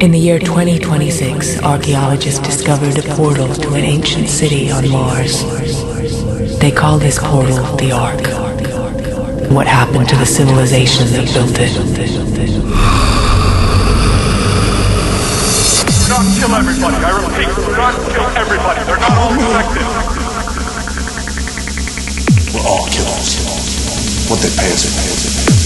In the year 2026, archaeologists discovered a portal to an ancient city on Mars. They call this portal the Ark. What happened to the civilization that built it? Do not kill everybody. I repeat, do not kill everybody. They're not all infected. We're all killers. What they pay us, they pay